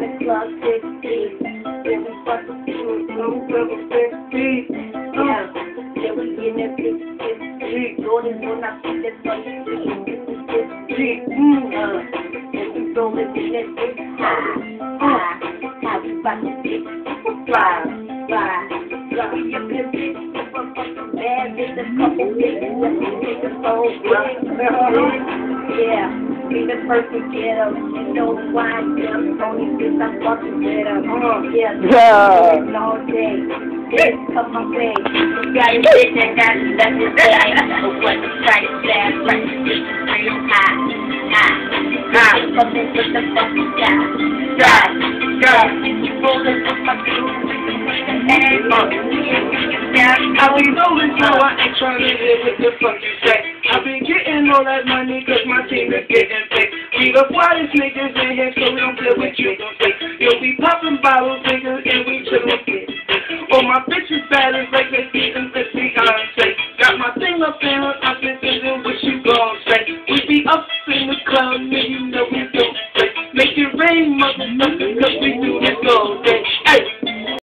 the club, 16. Then we fuck the people, some level 15. Yeah, then we in that big 15. Jordan, when I see that funny thing, this is 15. Then we rolling in that big high. How we about to get fly, fly, fly. We up in this motherfucking bad, there's a couple niggas that we niggas so big. Yeah. Be the first to get up. You know why I'm only I'm fucking with them. Uh, yeah, Yeah. all day. Come my way. You got it, bitch, and got it, that's the thing. But what the price last price is real high, high, high. Coming with the fucking guy. You rolling with my dude, and How we rolling so I ain't trying to live with the fucking. I've been getting all that money cause my team is getting paid. We the quietest niggas in here so we don't play with you. You'll be popping bottles, niggas, and we chillin' with Oh, my bitches bad as like they eatin' the Beyonce. Got my thing up in her then what you gon' say? We be up in the club and you know we don't play. Make it rain, motherfucker, cause we do all